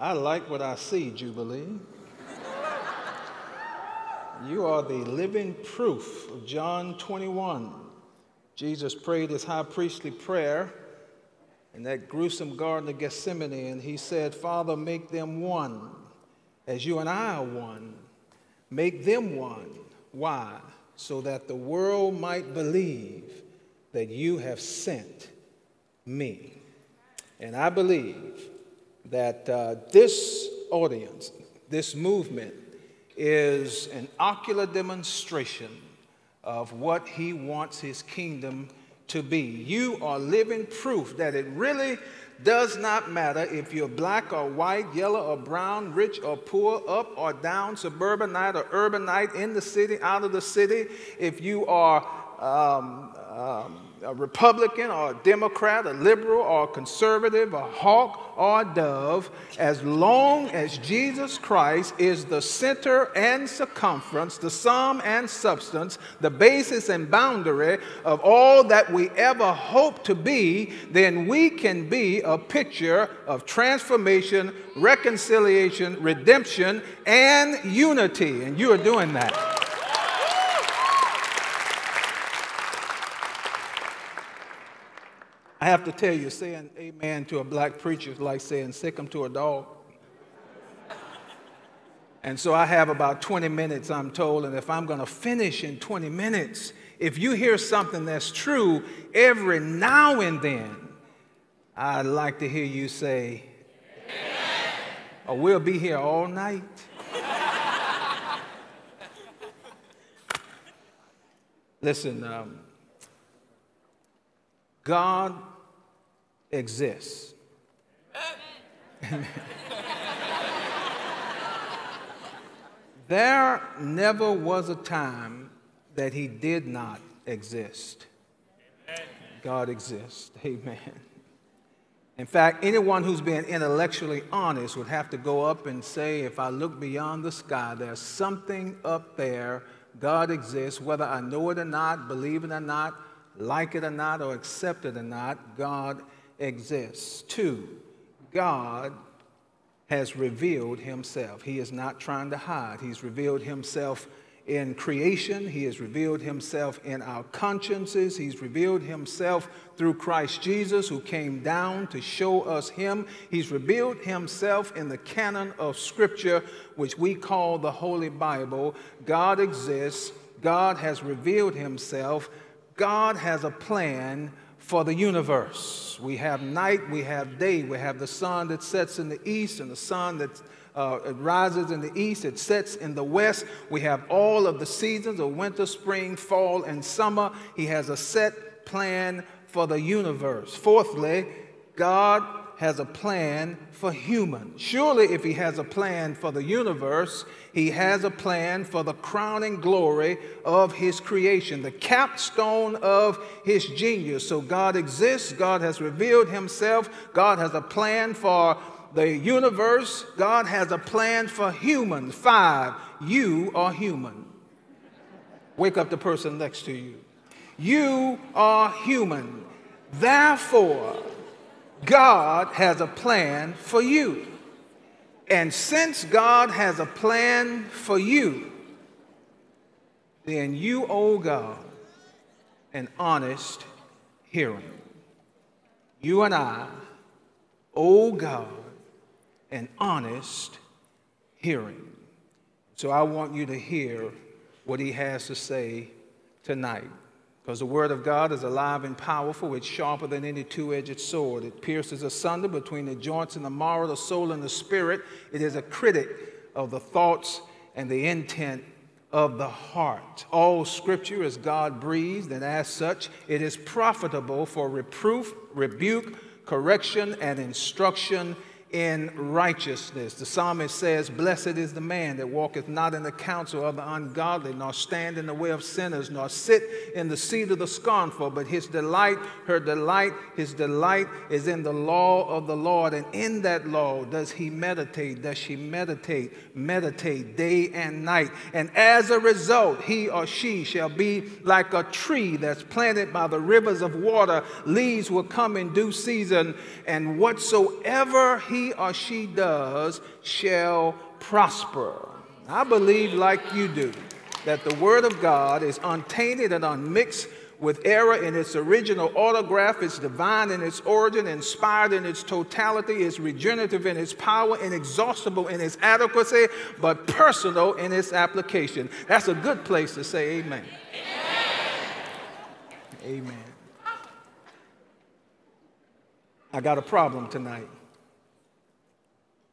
I like what I see, Jubilee. you are the living proof of John 21. Jesus prayed his high priestly prayer in that gruesome Garden of Gethsemane, and he said, Father, make them one, as you and I are one. Make them one. Why? So that the world might believe that you have sent me. And I believe that uh, this audience, this movement, is an ocular demonstration of what he wants his kingdom to be. You are living proof that it really does not matter if you're black or white, yellow or brown, rich or poor, up or down, suburbanite or urbanite, in the city, out of the city, if you are um, um, a Republican or a Democrat, a liberal or a conservative, a hawk or a dove, as long as Jesus Christ is the center and circumference, the sum and substance, the basis and boundary of all that we ever hope to be, then we can be a picture of transformation, reconciliation, redemption, and unity. And you are doing that. I have to tell you, saying amen to a black preacher is like saying sick him to a dog. And so I have about 20 minutes, I'm told, and if I'm going to finish in 20 minutes, if you hear something that's true every now and then, I'd like to hear you say, or we'll be here all night. Listen, um, God exists. there never was a time that he did not exist. God exists. Amen. In fact, anyone who's been intellectually honest would have to go up and say, if I look beyond the sky, there's something up there. God exists, whether I know it or not, believe it or not, like it or not, or accept it or not, God exists. Two, God has revealed himself. He is not trying to hide. He's revealed himself in creation. He has revealed himself in our consciences. He's revealed himself through Christ Jesus, who came down to show us him. He's revealed himself in the canon of Scripture, which we call the Holy Bible. God exists. God has revealed himself. God has a plan for the universe. We have night, we have day, we have the sun that sets in the east and the sun that uh, rises in the east, it sets in the west. We have all of the seasons of winter, spring, fall, and summer. He has a set plan for the universe. Fourthly, God has a plan for humans. Surely, if He has a plan for the universe, He has a plan for the crowning glory of His creation, the capstone of His genius. So, God exists, God has revealed Himself, God has a plan for the universe, God has a plan for humans. Five, you are human. Wake up the person next to you. You are human. Therefore, God has a plan for you. And since God has a plan for you, then you owe God an honest hearing. You and I owe God an honest hearing. So I want you to hear what he has to say tonight. Because the word of God is alive and powerful. It's sharper than any two edged sword. It pierces asunder between the joints and the marrow, the soul and the spirit. It is a critic of the thoughts and the intent of the heart. All scripture is God breathed, and as such, it is profitable for reproof, rebuke, correction, and instruction in righteousness. The psalmist says, Blessed is the man that walketh not in the counsel of the ungodly, nor stand in the way of sinners, nor sit in the seat of the scornful, but his delight, her delight, his delight is in the law of the Lord. And in that law does he meditate, does she meditate, meditate day and night. And as a result, he or she shall be like a tree that's planted by the rivers of water. Leaves will come in due season, and whatsoever he he or she does shall prosper. I believe, like you do, that the Word of God is untainted and unmixed with error in its original autograph, it's divine in its origin, inspired in its totality, it's regenerative in its power, inexhaustible in its adequacy, but personal in its application. That's a good place to say amen. Amen. amen. I got a problem tonight.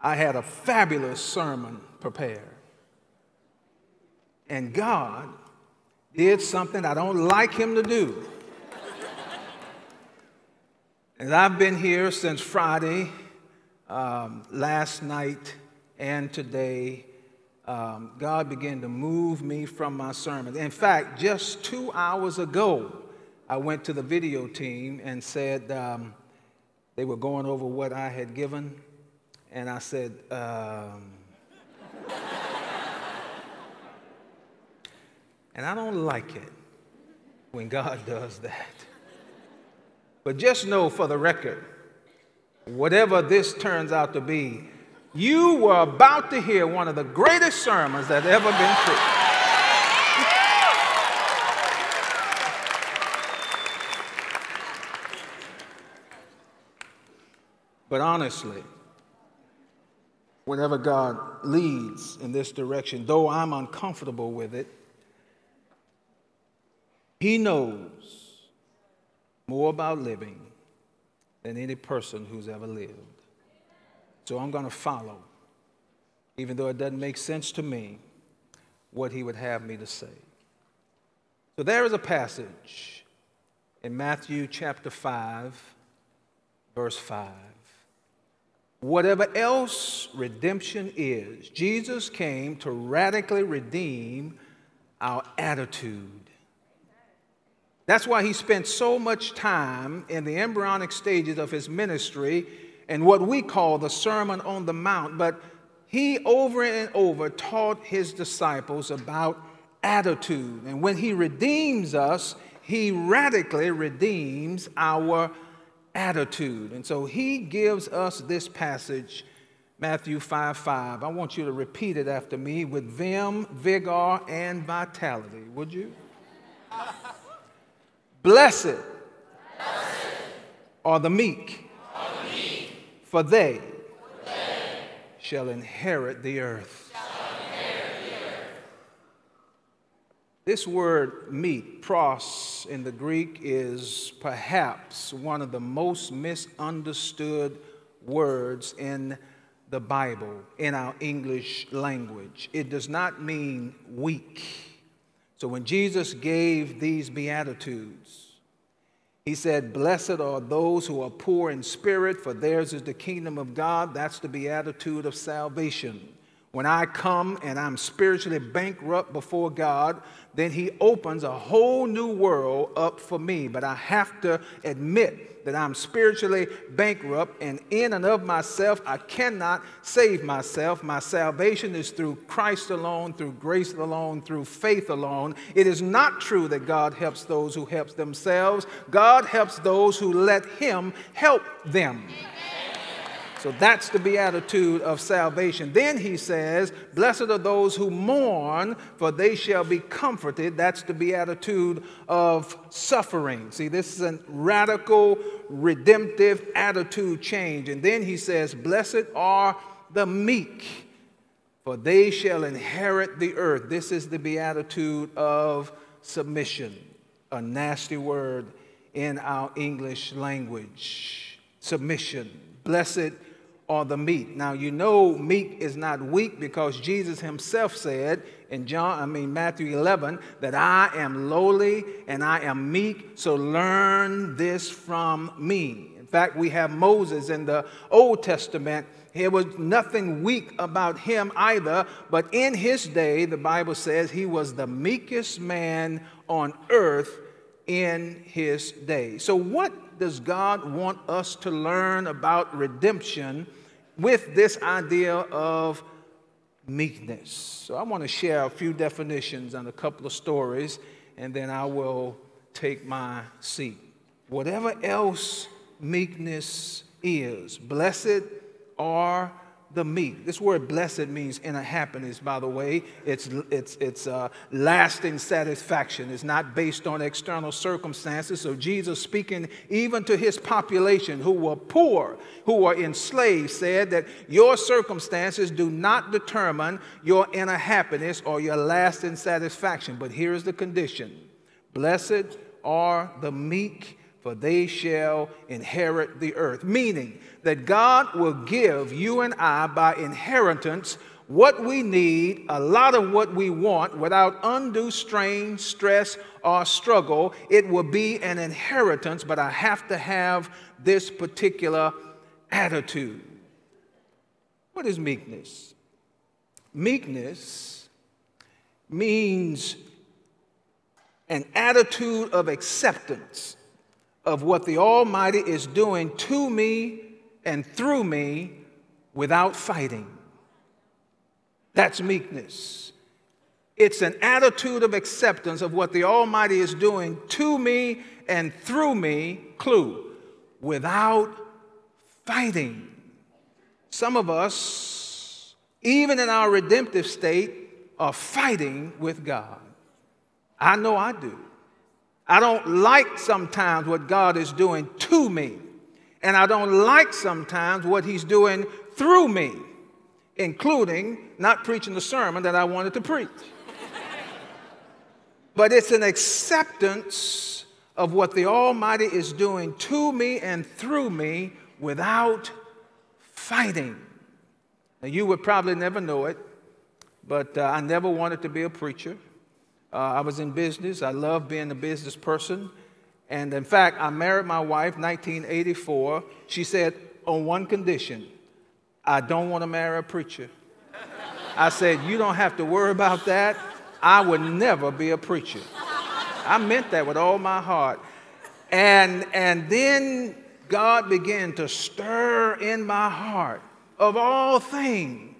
I had a fabulous sermon prepared. And God did something I don't like him to do. and I've been here since Friday, um, last night, and today. Um, God began to move me from my sermon. In fact, just two hours ago, I went to the video team and said um, they were going over what I had given. And I said, um, And I don't like it when God does that. But just know for the record, whatever this turns out to be, you were about to hear one of the greatest sermons that ever been preached. But honestly, whenever God leads in this direction, though I'm uncomfortable with it, he knows more about living than any person who's ever lived. So I'm going to follow, even though it doesn't make sense to me, what he would have me to say. So there is a passage in Matthew chapter 5, verse 5. Whatever else redemption is, Jesus came to radically redeem our attitude that's why he spent so much time in the embryonic stages of his ministry and what we call the Sermon on the Mount. But he over and over taught his disciples about attitude. And when he redeems us, he radically redeems our attitude. And so he gives us this passage, Matthew 5 5. I want you to repeat it after me with vim, vigor, and vitality. Would you? Blessed, Blessed are the meek, the meek for, they for they shall inherit the earth. This word meek, pros in the Greek, is perhaps one of the most misunderstood words in the Bible, in our English language. It does not mean weak. So when Jesus gave these Beatitudes, he said, Blessed are those who are poor in spirit, for theirs is the kingdom of God. That's the beatitude of salvation. When I come and I'm spiritually bankrupt before God, then He opens a whole new world up for me. But I have to admit that I'm spiritually bankrupt, and in and of myself, I cannot save myself. My salvation is through Christ alone, through grace alone, through faith alone. It is not true that God helps those who help themselves. God helps those who let Him help them. So that's the beatitude of salvation. Then he says, Blessed are those who mourn, for they shall be comforted. That's the beatitude of suffering. See, this is a radical, redemptive attitude change. And then he says, Blessed are the meek, for they shall inherit the earth. This is the beatitude of submission, a nasty word in our English language. Submission. Blessed or the meek. Now you know meek is not weak because Jesus himself said in John, I mean Matthew 11, that I am lowly and I am meek, so learn this from me. In fact, we have Moses in the Old Testament. There was nothing weak about him either, but in his day, the Bible says he was the meekest man on earth in his day. So, what does God want us to learn about redemption with this idea of meekness? So I want to share a few definitions and a couple of stories, and then I will take my seat. Whatever else meekness is, blessed are the meek. This word blessed means inner happiness, by the way. It's, it's, it's uh, lasting satisfaction. It's not based on external circumstances. So Jesus, speaking even to his population who were poor, who were enslaved, said that your circumstances do not determine your inner happiness or your lasting satisfaction. But here's the condition Blessed are the meek for they shall inherit the earth. Meaning that God will give you and I by inheritance what we need, a lot of what we want, without undue strain, stress, or struggle. It will be an inheritance, but I have to have this particular attitude. What is meekness? Meekness means an attitude of acceptance of what the Almighty is doing to me and through me without fighting. That's meekness. It's an attitude of acceptance of what the Almighty is doing to me and through me, clue, without fighting. Some of us, even in our redemptive state, are fighting with God. I know I do. I don't like sometimes what God is doing to me. And I don't like sometimes what He's doing through me, including not preaching the sermon that I wanted to preach. but it's an acceptance of what the Almighty is doing to me and through me without fighting. Now, you would probably never know it, but uh, I never wanted to be a preacher. Uh, I was in business. I love being a business person. And in fact, I married my wife 1984. She said, on one condition, I don't want to marry a preacher. I said, You don't have to worry about that. I would never be a preacher. I meant that with all my heart. And, and then God began to stir in my heart, of all things,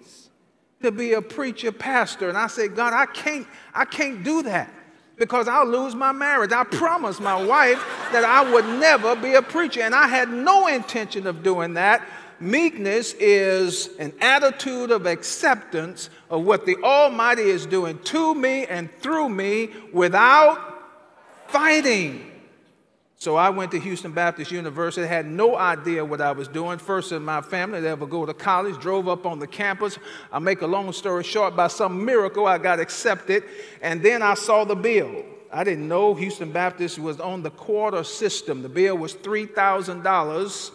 to be a preacher pastor. And I said, God, I can't, I can't do that because I'll lose my marriage. I promised my wife that I would never be a preacher, and I had no intention of doing that. Meekness is an attitude of acceptance of what the Almighty is doing to me and through me without fighting. So I went to Houston Baptist University, had no idea what I was doing. First in my family to ever go to college, drove up on the campus. I make a long story short, by some miracle, I got accepted. And then I saw the bill. I didn't know Houston Baptist was on the quarter system. The bill was $3,000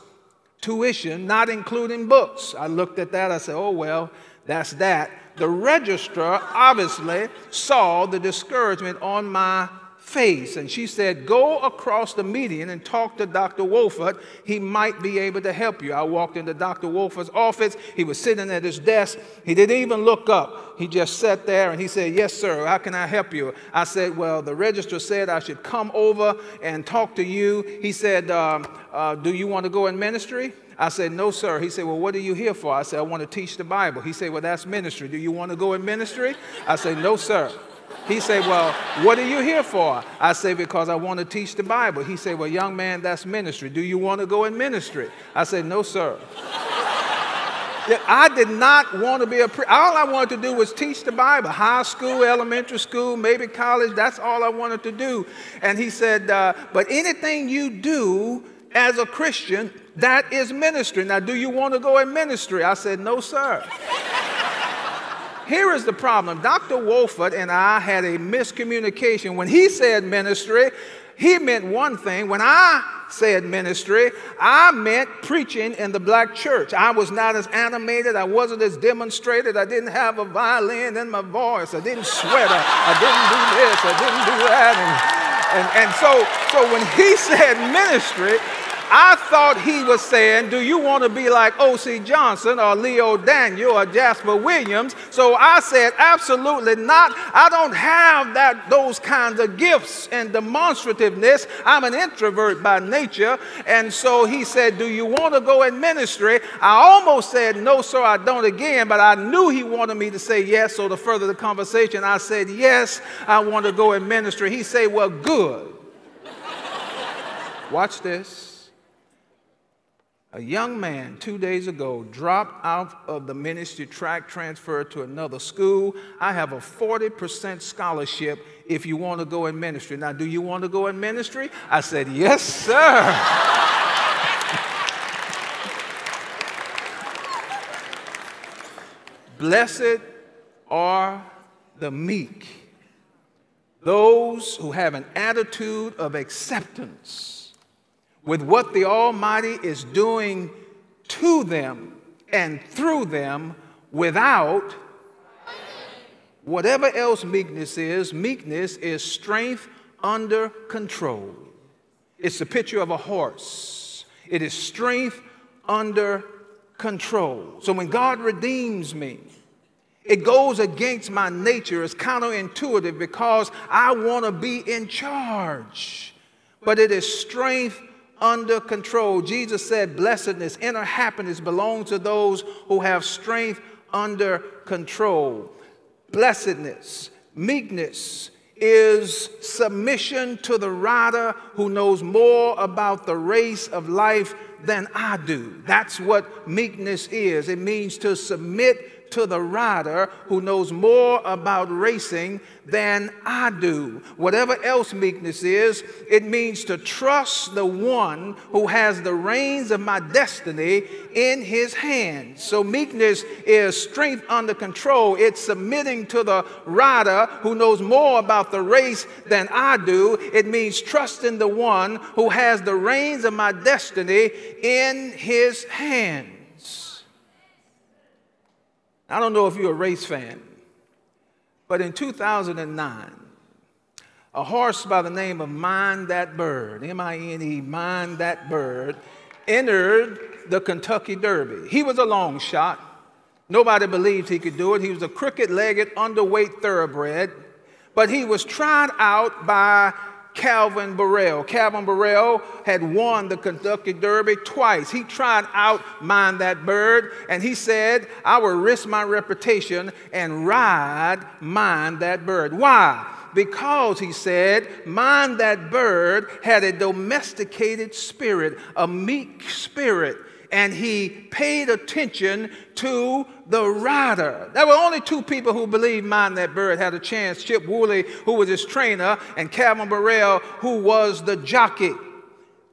tuition, not including books. I looked at that, I said, oh, well, that's that. The registrar obviously saw the discouragement on my face. And she said, Go across the median and talk to Dr. Wolford. He might be able to help you. I walked into Dr. Wolford's office. He was sitting at his desk. He didn't even look up. He just sat there and he said, Yes, sir. How can I help you? I said, Well, the registrar said I should come over and talk to you. He said, um, uh, Do you want to go in ministry? I said, No, sir. He said, Well, what are you here for? I said, I want to teach the Bible. He said, Well, that's ministry. Do you want to go in ministry? I said, No, sir. He said, Well, what are you here for? I say, Because I want to teach the Bible. He said, Well, young man, that's ministry. Do you want to go in ministry? I said, No, sir. I did not want to be a pre- all I wanted to do was teach the Bible, high school, elementary school, maybe college. That's all I wanted to do. And he said, uh, "But anything you do as a Christian, that is ministry. Now, do you want to go in ministry?" I said, "No, sir." Here is the problem. Dr. Wolford and I had a miscommunication. When he said ministry, he meant one thing. When I said ministry, I meant preaching in the black church. I was not as animated, I wasn't as demonstrated, I didn't have a violin in my voice, I didn't sweat, I, I didn't do this, I didn't do that. And, and, and so, so when he said ministry, I thought he was saying, Do you want to be like O.C. Johnson or Leo Daniel or Jasper Williams? So I said, Absolutely not. I don't have that, those kinds of gifts and demonstrativeness. I'm an introvert by nature. And so he said, Do you want to go in ministry? I almost said, No, sir, I don't again, but I knew he wanted me to say yes. So to further the conversation, I said, Yes, I want to go in ministry. He said, Well, good. Watch this. A young man two days ago dropped out of the ministry track, transferred to another school. I have a 40% scholarship if you want to go in ministry. Now, do you want to go in ministry? I said, Yes, sir. Blessed are the meek, those who have an attitude of acceptance with what the Almighty is doing to them and through them without whatever else meekness is. Meekness is strength under control. It's the picture of a horse, it is strength under control. So when God redeems me, it goes against my nature. It's counterintuitive because I want to be in charge. But it is strength under control. Jesus said, Blessedness, inner happiness belongs to those who have strength under control. Blessedness, meekness, is submission to the rider who knows more about the race of life than I do. That's what meekness is. It means to submit to the rider who knows more about racing than I do. Whatever else meekness is, it means to trust the one who has the reins of my destiny in his hands. So meekness is strength under control. It's submitting to the rider who knows more about the race than I do. It means trusting the one who has the reins of my destiny in his hands. I don't know if you're a race fan, but in 2009, a horse by the name of Mine That Bird, M I N E, Mine That Bird, entered the Kentucky Derby. He was a long shot. Nobody believed he could do it. He was a crooked legged, underweight thoroughbred, but he was tried out by Calvin Borel. Calvin Borel had won the Kentucky Derby twice. He tried out Mine That Bird, and he said, I will risk my reputation and ride Mine That Bird. Why? Because he said, Mine That Bird had a domesticated spirit, a meek spirit and he paid attention to the rider. There were only two people who believed Mine That Bird had a chance Chip Woolley, who was his trainer, and Calvin Borel, who was the jockey.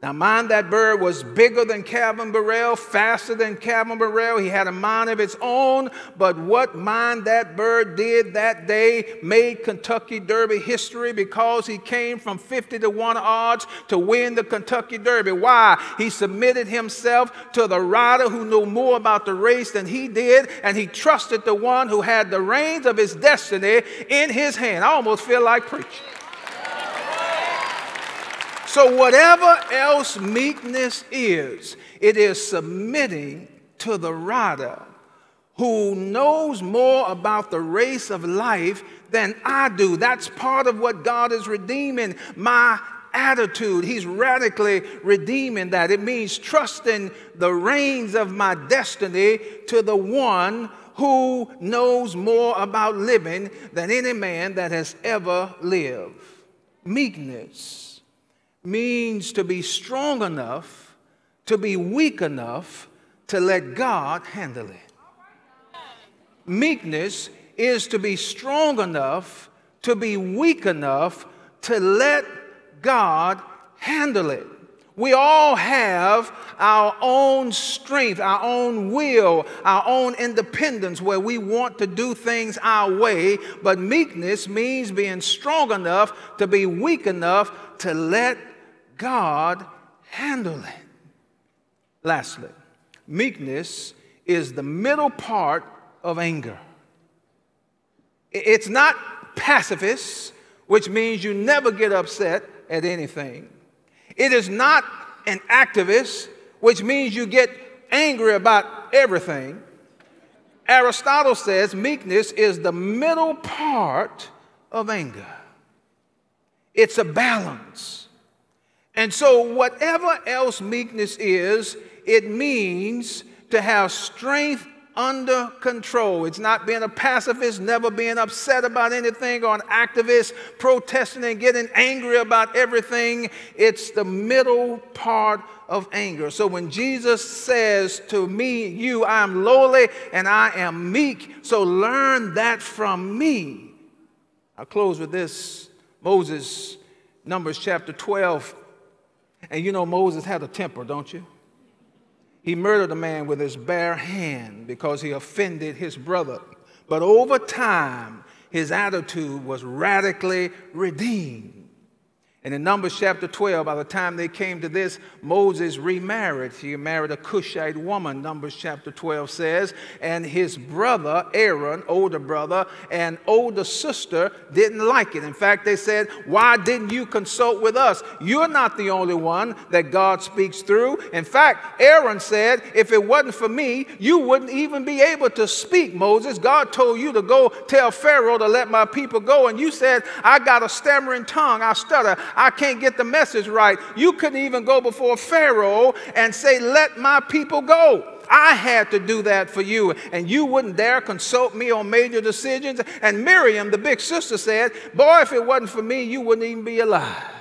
Now, Mine That Bird was bigger than Calvin Borel, faster than Calvin Borel. He had a mind of its own. But what Mine That Bird did that day made Kentucky Derby history because he came from 50 to 1 odds to win the Kentucky Derby. Why? He submitted himself to the rider who knew more about the race than he did, and he trusted the one who had the reins of his destiny in his hand. I almost feel like preaching. So, whatever else meekness is, it is submitting to the rider who knows more about the race of life than I do. That's part of what God is redeeming my attitude. He's radically redeeming that. It means trusting the reins of my destiny to the one who knows more about living than any man that has ever lived. Meekness means to be strong enough, to be weak enough to let God handle it. Meekness is to be strong enough, to be weak enough to let God handle it. We all have our own strength, our own will, our own independence where we want to do things our way, but meekness means being strong enough to be weak enough to let God handle it. Lastly, meekness is the middle part of anger. It's not pacifist, which means you never get upset at anything. It is not an activist, which means you get angry about everything. Aristotle says meekness is the middle part of anger. It's a balance. And so, whatever else meekness is, it means to have strength under control. It's not being a pacifist, never being upset about anything, or an activist protesting and getting angry about everything. It's the middle part of anger. So when Jesus says to me, You, I am lowly and I am meek, so learn that from me. I'll close with this Moses, Numbers chapter 12. And you know, Moses had a temper, don't you? He murdered a man with his bare hand because he offended his brother. But over time, his attitude was radically redeemed. And in Numbers chapter 12, by the time they came to this, Moses remarried. He married a Cushite woman, Numbers chapter 12 says. And his brother, Aaron, older brother, and older sister didn't like it. In fact, they said, Why didn't you consult with us? You're not the only one that God speaks through. In fact, Aaron said, If it wasn't for me, you wouldn't even be able to speak, Moses. God told you to go tell Pharaoh to let my people go. And you said, I got a stammering tongue, I stutter. I can't get the message right. You couldn't even go before Pharaoh and say, Let my people go. I had to do that for you, and you wouldn't dare consult me on major decisions. And Miriam, the big sister, said, Boy, if it wasn't for me, you wouldn't even be alive.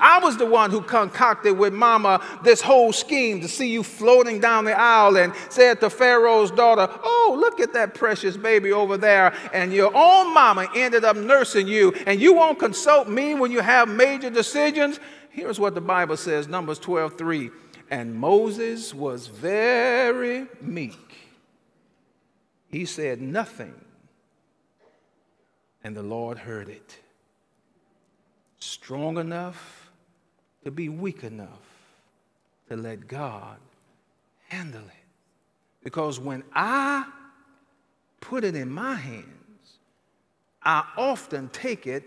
I was the one who concocted with mama this whole scheme to see you floating down the aisle and said to Pharaoh's daughter, Oh, look at that precious baby over there. And your own mama ended up nursing you, and you won't consult me when you have major decisions. Here's what the Bible says Numbers 12 3. And Moses was very meek. He said nothing, and the Lord heard it. Strong enough to be weak enough to let God handle it. Because when I put it in my hands, I often take it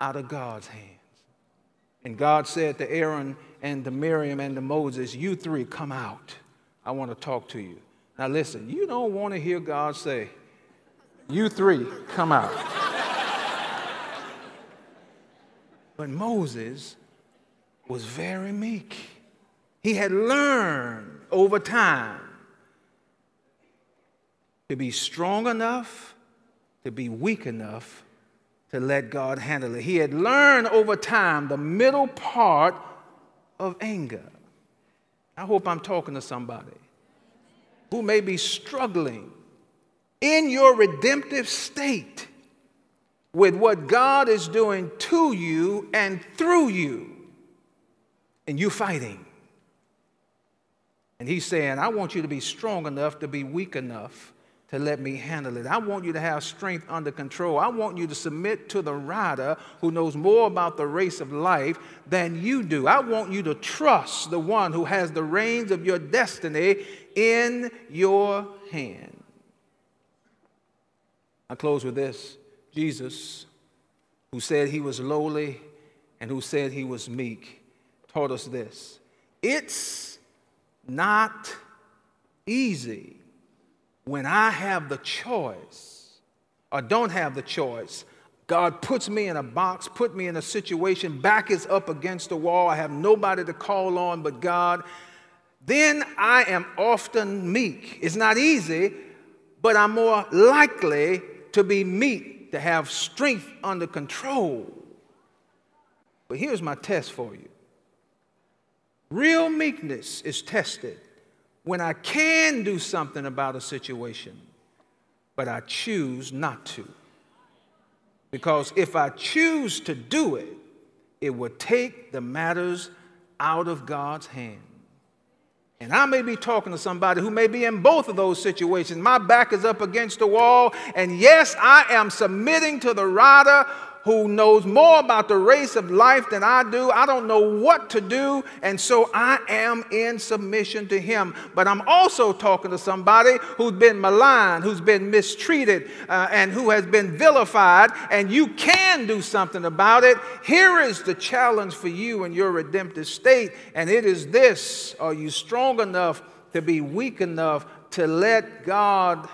out of God's hands. And God said to Aaron and to Miriam and to Moses, You three come out. I want to talk to you. Now listen, you don't want to hear God say, You three come out. but Moses was very meek. He had learned over time to be strong enough, to be weak enough to let God handle it. He had learned over time the middle part of anger. I hope I'm talking to somebody who may be struggling in your redemptive state with what God is doing to you and through you and you're fighting. And he's saying, I want you to be strong enough to be weak enough to let me handle it. I want you to have strength under control. I want you to submit to the rider who knows more about the race of life than you do. I want you to trust the one who has the reins of your destiny in your hand. I close with this Jesus, who said he was lowly and who said he was meek taught us this it's not easy when I have the choice or don't have the choice. God puts me in a box, put me in a situation, back is up against the wall. I have nobody to call on but God. Then I am often meek. It's not easy, but I'm more likely to be meek, to have strength under control. But here's my test for you Real meekness is tested when I can do something about a situation, but I choose not to. Because if I choose to do it, it would take the matters out of God's hand. And I may be talking to somebody who may be in both of those situations. My back is up against the wall, and yes, I am submitting to the rider who knows more about the race of life than I do. I don't know what to do, and so I am in submission to him. But I'm also talking to somebody who's been maligned, who's been mistreated, uh, and who has been vilified, and you can do something about it. Here is the challenge for you in your redemptive state, and it is this Are you strong enough to be weak enough to let God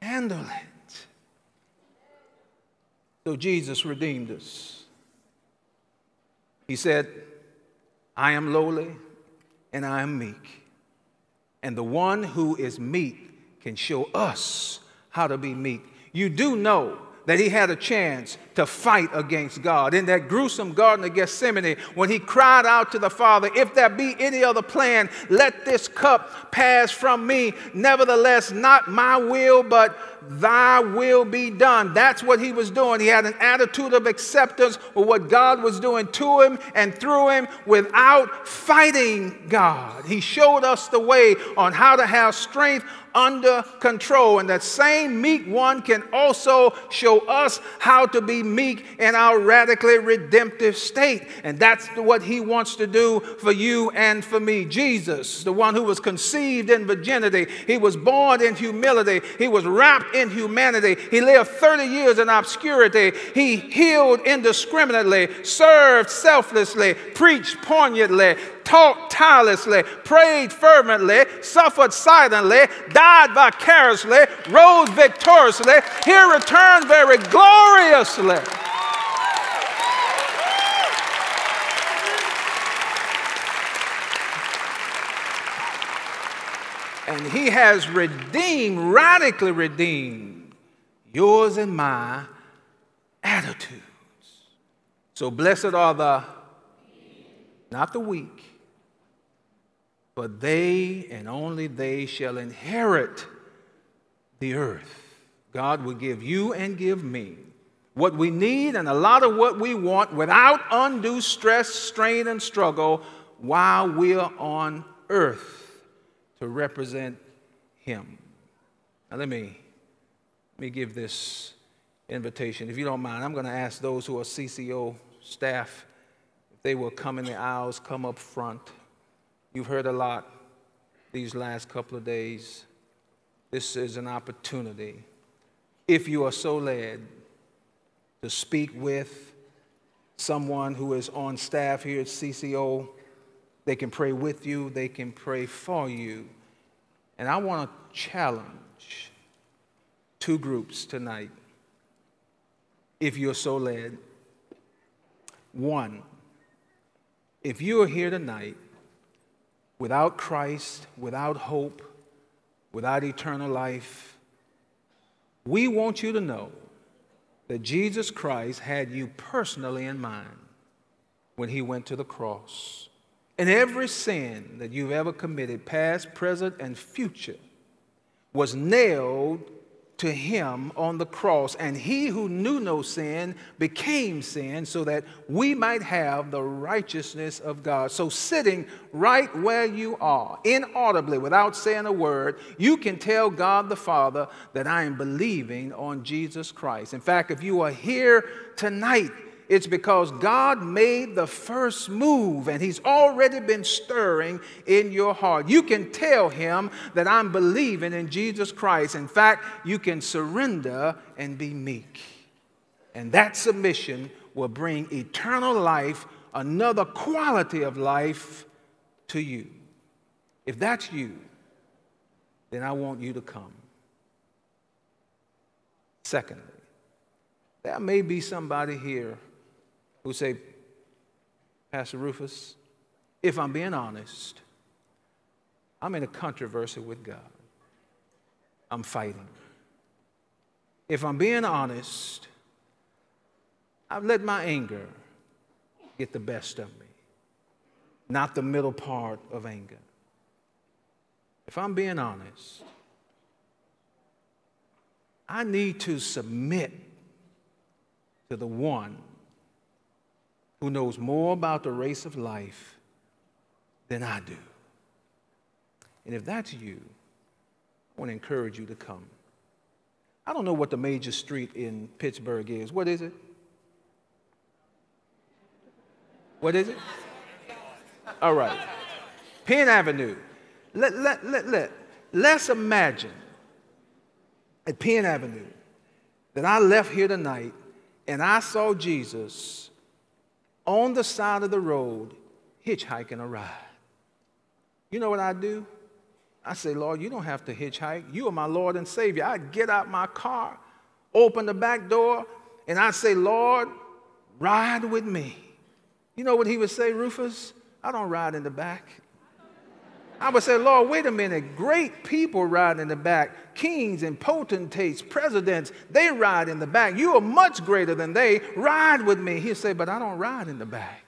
handle it? So Jesus redeemed us. He said, I am lowly and I am meek. And the one who is meek can show us how to be meek. You do know that he had a chance to fight against God. In that gruesome Garden of Gethsemane, when he cried out to the Father, If there be any other plan, let this cup pass from me. Nevertheless, not my will, but thy will be done. That's what he was doing. He had an attitude of acceptance with what God was doing to him and through him without fighting God. He showed us the way on how to have strength under control. And that same meek one can also show us how to be meek in our radically redemptive state. And that's what he wants to do for you and for me. Jesus, the one who was conceived in virginity, he was born in humility, he was wrapped in humanity, he lived 30 years in obscurity, he healed indiscriminately, served selflessly, preached poignantly, taught tirelessly, prayed fervently, suffered silently, died vicariously, rose victoriously, he returned very gloriously. And he has redeemed, radically redeemed yours and my attitudes. So blessed are the, not the weak, but they and only they shall inherit the earth. God will give you and give me what we need and a lot of what we want without undue stress, strain, and struggle while we're on earth to represent Him. Now, let me, let me give this invitation. If you don't mind, I'm going to ask those who are CCO staff if they will come in the aisles, come up front. You've heard a lot these last couple of days. This is an opportunity, if you are so led, to speak with someone who is on staff here at CCO. They can pray with you, they can pray for you. And I want to challenge two groups tonight, if you're so led. One, if you are here tonight without Christ, without hope, without eternal life, we want you to know that Jesus Christ had you personally in mind when he went to the cross. And every sin that you've ever committed, past, present, and future, was nailed to him on the cross. And he who knew no sin became sin so that we might have the righteousness of God. So, sitting right where you are, inaudibly, without saying a word, you can tell God the Father that I am believing on Jesus Christ. In fact, if you are here tonight, it's because God made the first move and He's already been stirring in your heart. You can tell Him that I'm believing in Jesus Christ. In fact, you can surrender and be meek. And that submission will bring eternal life, another quality of life to you. If that's you, then I want you to come. Secondly, there may be somebody here who say, Pastor Rufus, if I'm being honest, I'm in a controversy with God. I'm fighting. If I'm being honest, I've let my anger get the best of me, not the middle part of anger. If I'm being honest, I need to submit to the one who knows more about the race of life than I do. And if that's you, I want to encourage you to come. I don't know what the major street in Pittsburgh is. What is it? What is it? All right. Penn Avenue. Let, let, let, let, let's imagine at Penn Avenue that I left here tonight and I saw Jesus on the side of the road hitchhiking a ride. You know what I do? I say, Lord, you don't have to hitchhike. You are my Lord and Savior. I get out my car, open the back door, and I say, Lord, ride with me. You know what he would say, Rufus? I don't ride in the back. I would say, Lord, wait a minute. Great people ride in the back. Kings and potentates, presidents, they ride in the back. You are much greater than they. Ride with me. He'd say, but I don't ride in the back.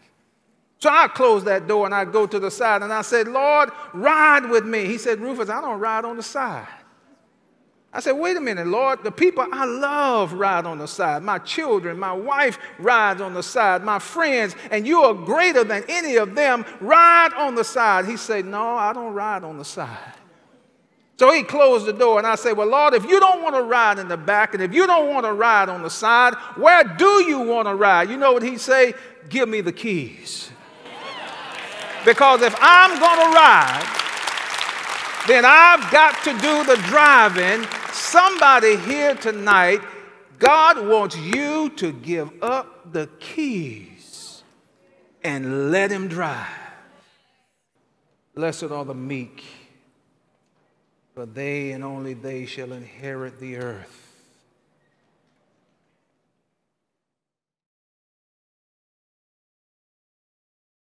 So I close that door and I go to the side and I said, Lord, ride with me. He said, Rufus, I don't ride on the side. I said, wait a minute, Lord. The people I love ride on the side. My children, my wife rides on the side. My friends, and you are greater than any of them, ride on the side. He said, No, I don't ride on the side. So he closed the door, and I said, Well, Lord, if you don't want to ride in the back, and if you don't want to ride on the side, where do you want to ride? You know what he say? Give me the keys. Because if I'm going to ride, then I've got to do the driving Somebody here tonight, God wants you to give up the keys and let Him drive. Blessed are the meek, for they and only they shall inherit the earth.